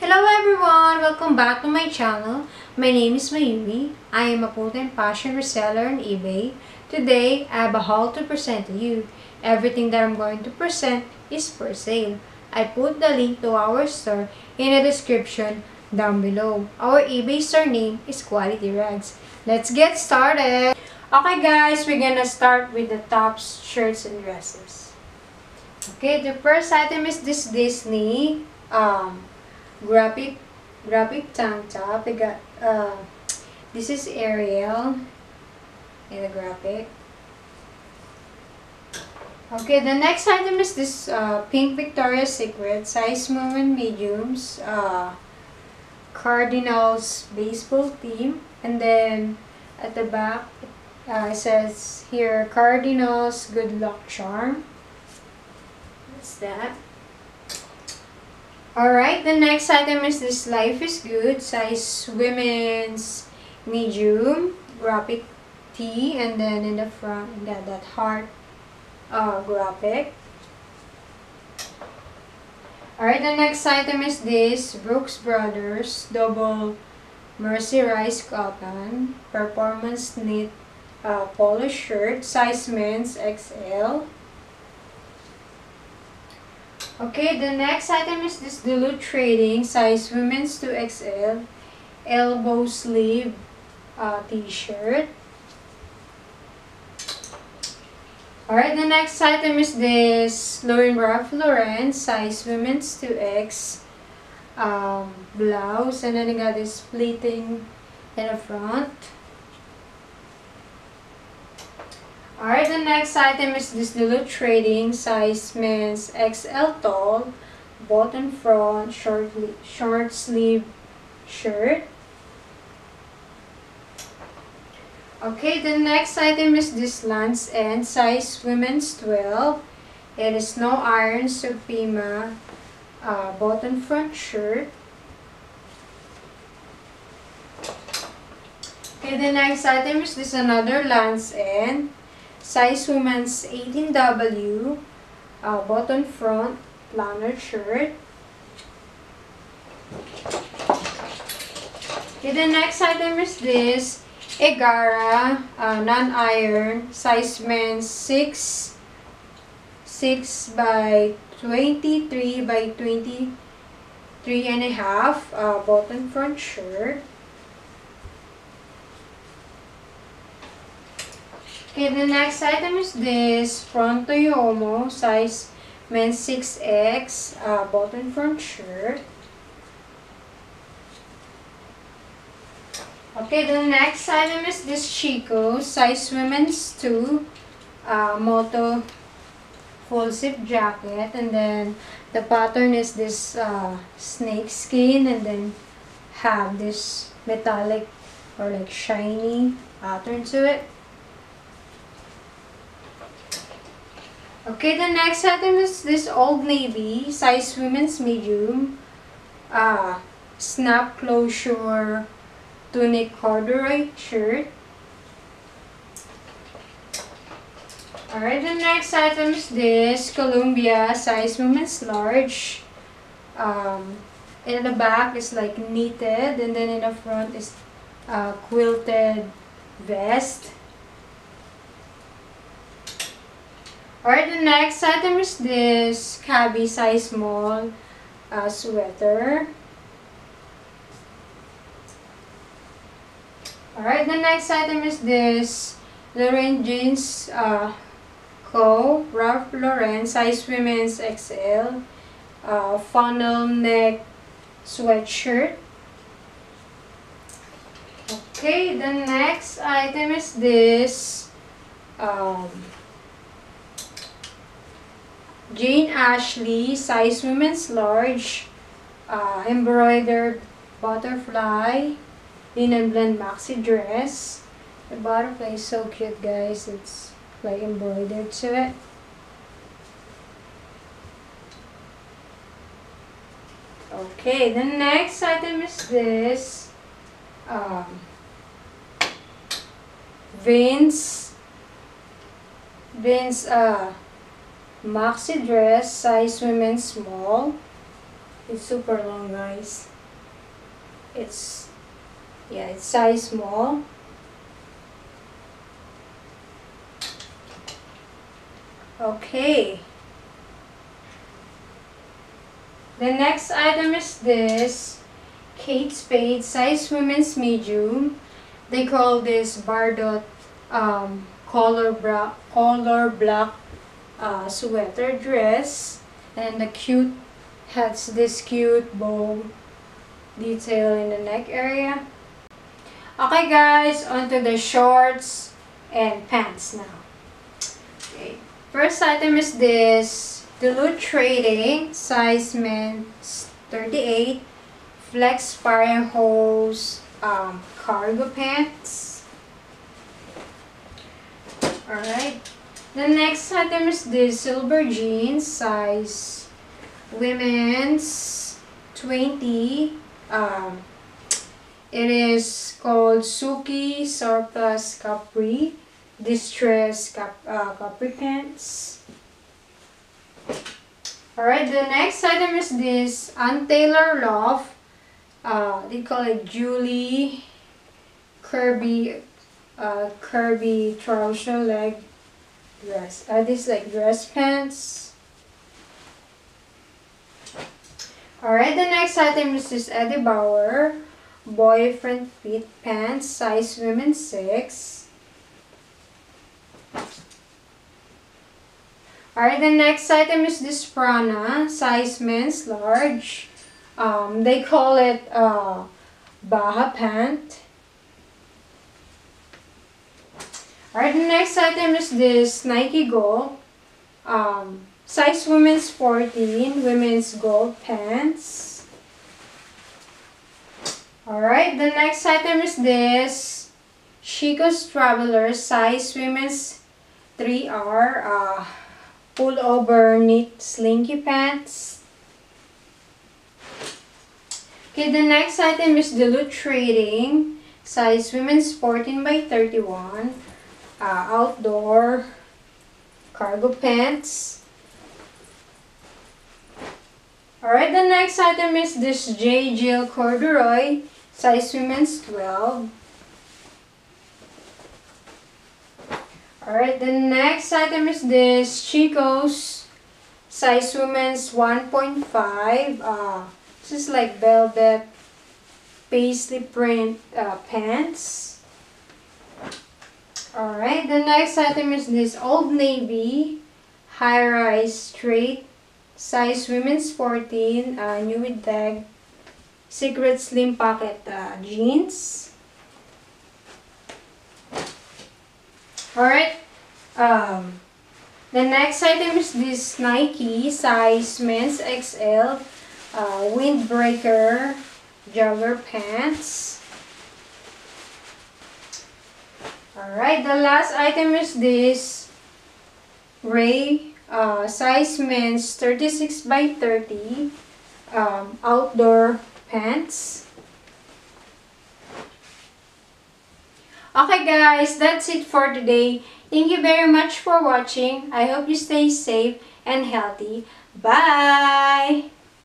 Hello everyone! Welcome back to my channel. My name is Mayumi. I am a full-time fashion reseller on eBay. Today, I have a haul to present to you. Everything that I'm going to present is for sale. I put the link to our store in the description down below. Our eBay store name is Quality Rags. Let's get started! Okay guys, we're gonna start with the tops, shirts, and dresses. Okay, the first item is this Disney um, graphic graphic tank top. I got uh, this is Ariel in the graphic. Okay, the next item is this uh, pink Victoria's Secret size movement mediums uh, Cardinals baseball team, and then at the back uh, it says here Cardinals good luck charm. What's that? Alright, the next item is this Life is Good, size women's medium, graphic tee, and then in the front, got that heart uh, graphic. Alright, the next item is this Brooks Brothers double mercerized cotton performance knit uh, polo shirt, size men's XL. Okay, the next item is this Duluth Trading size women's 2XL elbow sleeve uh, t-shirt. Alright, the next item is this Lauren Ralph Lauren size women's 2X um, blouse and then I got this pleating in the front. Alright, the next item is this Duluth Trading size men's XL tall button front short, short sleeve shirt. Okay, the next item is this Lands' End size women's 12. It is no iron Supima uh, button front shirt. Okay, the next item is this another Lands' End size women's 18W uh, button front planner shirt. Okay, the next item is this Egara uh, non-iron size men's 6 6 by 23 by 23 and a half uh, button front shirt. Okay, the next item is this Pronto Uomo size men's 6X uh, button front shirt. Okay, the next item is this Chico size women's 2 uh, moto full zip jacket and then the pattern is this uh, snake skin and then have this metallic or like shiny pattern to it. Okay, the next item is this Old Navy, size women's medium, uh, snap closure tunic corduroy shirt. Alright, the next item is this Columbia, size women's large. Um, in the back is like knitted and then in the front is uh, quilted vest. Alright, the next item is this Cabi size small uh, sweater. Alright, the next item is this Lauren Jeans uh, Co. Ralph Lauren size women's XL uh, funnel neck sweatshirt. Okay, the next item is this um, Jane Ashley, size women's large, uh, embroidered butterfly, linen blend maxi dress. The butterfly is so cute guys, it's like embroidered to it. Okay, the next item is this um, Vince Vince uh maxi dress, size women small. It's super long, guys. It's, yeah, it's size small. Okay. The next item is this Kate Spade size women's medium. They call this Bardot um, color, bra color black uh, sweater dress. And the cute has this cute bow detail in the neck area. Okay guys, onto the shorts and pants now. Okay. First item is this Duluth Trading size men's 38 flex fire hose um, cargo pants. Alright. The next item is this silver jeans size women's 20. Um, it is called Suki Surplus Capri Distress cap, uh, Capri Pants. Alright, the next item is this Ann Taylor LOFT. Uh, they call it Julie Kirby uh, Kirby trouser leg dress. Uh, this like dress pants. Alright, the next item is this Eddie Bauer boyfriend fit pants, size women 6. Alright, the next item is this Prana, size men's large. Um, they call it uh, Baja pant. Alright, the next item is this Nike Golf. Um, size women's 14, women's gold pants. Alright, the next item is this Chico's Traveler, size women's 3R. Uh, pullover knit slinky pants. Okay, the next item is Duluth Trading, size women's 14 by 31, uh, outdoor cargo pants. Alright, the next item is this J. Jill corduroy, size women's 12. Alright, the next item is this Chico's size women's 1.5. Uh, this is like velvet paisley print uh, pants. Alright, the next item is this Old Navy high-rise straight size women's 14 uh, new with tag secret slim pocket uh, jeans. Alright. Um, the next item is this Nike size men's XL uh, windbreaker jogger pants. Alright, the last item is this Ray uh, size men's 36 by 30 um, outdoor pants. Okay guys, that's it for today. Thank you very much for watching. I hope you stay safe and healthy. Bye!